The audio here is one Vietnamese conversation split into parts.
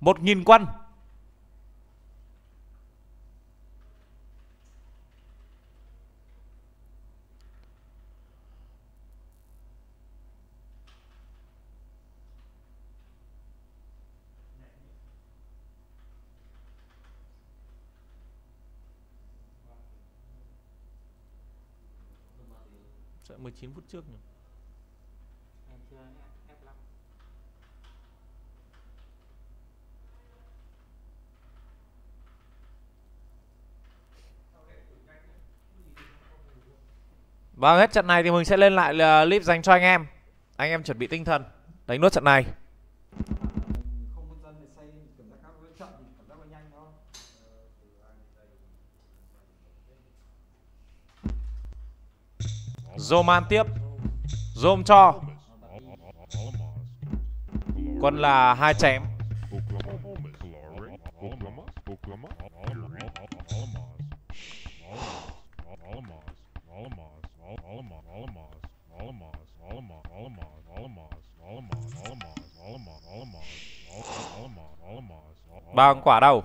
một nghìn quân. Sợ 19 phút trước nhỉ? Vâng hết trận này thì mình sẽ lên lại clip dành cho anh em. Anh em chuẩn bị tinh thần Đánh nốt trận này. Thôi Zoman tiếp. Zom cho. Quân là hai chém Ba con quả đâu?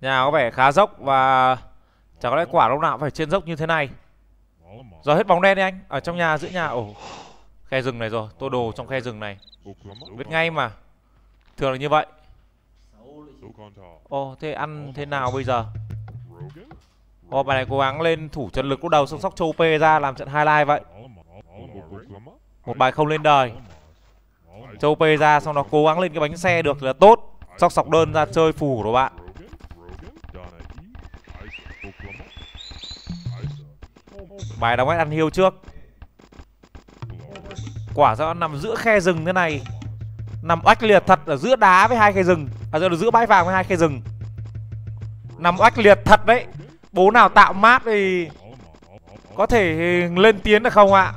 Nhà có vẻ khá dốc và Chẳng có lẽ quả lúc nào cũng phải trên dốc như thế này. Giờ hết bóng đen đi anh, Ở trong nhà giữa nhà. Ồ, Khe rừng này rồi, Tô đồ trong khe rừng này. Biết ngay mà, Thường là như vậy. Ồ, thế ăn thế nào bây giờ? Ô, bài này cố gắng lên thủ trận lực lúc đầu Xong sóc châu P ra làm trận highlight vậy. Một bài không lên đời. Châu P ra xong nó cố gắng lên cái bánh xe được là tốt. Sóc sọc đơn ra chơi phù của bạn. Bài đóng ăn hiêu trước. Quả ra nằm giữa khe rừng thế này? Nằm oách liệt thật ở giữa đá với hai khe rừng. À giữa giữa bãi vàng với hai khe rừng. Nằm oách liệt thật đấy. Bố nào tạo mát thì Có thể lên tiến được không ạ?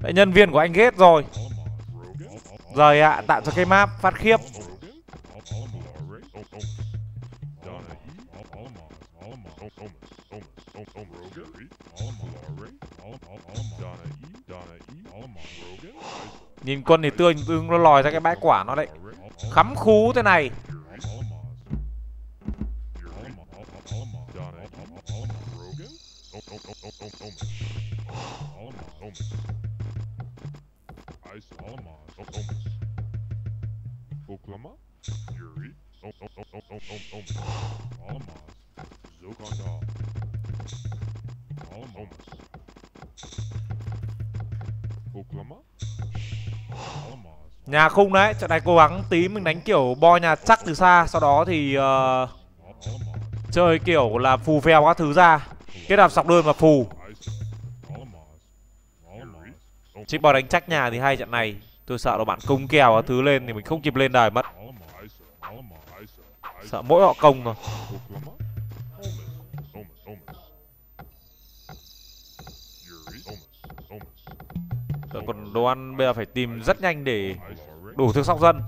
Đấy, Nhân viên của anh ghét rồi. Rồi ạ tạo cho cái map phát khiếp. Nhìn quân thì tươi tương nó lòi ra cái bãi quả nó đấy Khắm khú thế này. Oklahoma, Yuri, Almaz, Zokontal, Almaz, Oklahoma, Almaz, Nhà khung đấy Trận này cố gắng tí mình đánh kiểu bo nhà chắc từ xa Sau đó thì Almaz, Chơi kiểu là phù phèo các thứ ra. Kết hợp sọc đơn và phù Almaz, Chích bò đánh chắc nhà thì hay trận này. Tôi sợ là bạn công kèo và thứ lên thì mình không kịp lên đài mất. Sợ mỗi họ công rồi Oklahoma, Sợ còn đồ ăn bây giờ phải tìm rất nhanh để đủ thức sóc dân.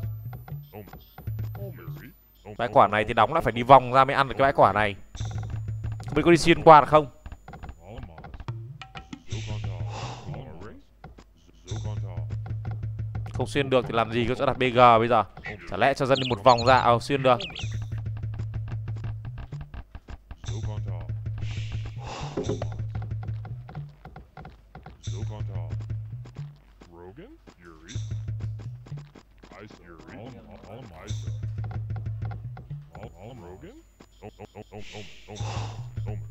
Bãi quả này thì đóng lại phải đi vòng ra mới ăn được cái bãi quả này. Mình có đi xuyên qua được không? Không xuyên được thì làm gì có chỗ đặt BG bây giờ Chả lẽ cho dân đi một vòng ra À xuyên được Rogan, Oh, oh, oh, oh, oh, oh, oh, oh.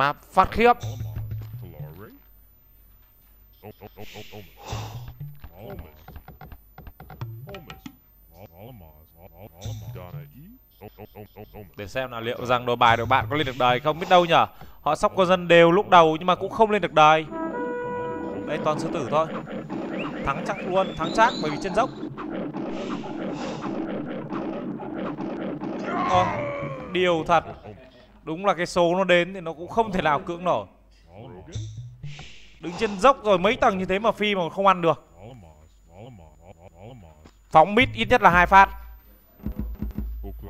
Om, phát khiếp. Để xem là liệu rằng đồ bài của bạn có lên được đời không biết đâu nhở? Họ sóc con dân đều lúc đầu nhưng mà cũng không lên được đời. Đây toàn sư tử thôi. Thắng chắc luôn, thắng chắc bởi vì chân dốc. Ồ, điều thật. Đúng là cái số nó đến thì nó cũng không thể nào cưỡng nổi. Đứng trên dốc rồi mấy tầng như thế mà phi mà không ăn được. Phóng mít ít nhất là hai phát.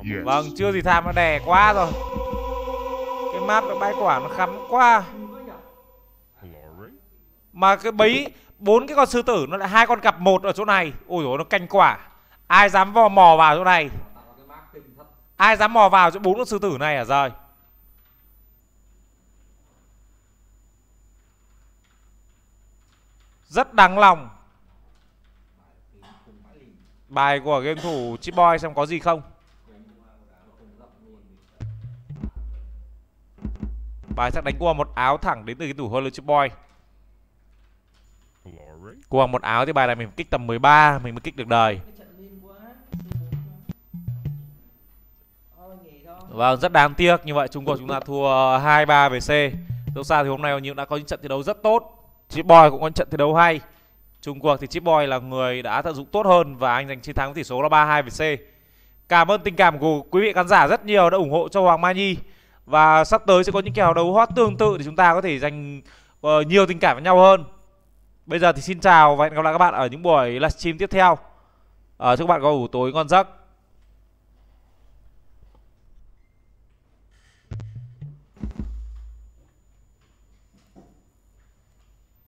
Yes. Vâng, chưa gì tham nó đè quá rồi. Cái map cái bãi quả nó khắm quá. Mà cái bấy bốn cái con sư tử nó lại hai con cặp một ở chỗ này. Ôi dồi nó canh quả. Ai dám vò mò vào chỗ này? Ai dám mò vào chỗ bốn con sư tử này à rời? Rất đáng lòng. Bài của game thủ Chip Boy xem có gì không? Bài sẽ đánh qua một áo thẳng đến từ cái tủ hơn Chip Boy. Qua một áo thì bài này mình kích tầm 13 Mình mới kích được đời. Vâng, rất đáng tiếc. Như vậy Trung Quốc chúng ta thua 2-3 về C. Dẫu sao thì hôm nay như đã có những trận thi đấu rất tốt. Chip Boy cũng có trận thi đấu hay. Trung cuộc thì Chip Boy là người đã tận dụng tốt hơn Và anh giành chiến thắng với tỷ số là 3-2 về C. Cảm ơn tình cảm của quý vị khán giả rất nhiều đã ủng hộ cho Hoàng Mai Nhi. Và sắp tới sẽ có những kèo đấu hot tương tự Để chúng ta có thể dành ờ, nhiều tình cảm với nhau hơn. Bây giờ thì xin chào và hẹn gặp lại các bạn ở những buổi livestream tiếp theo. À, Chúc các bạn có buổi tối ngon giấc.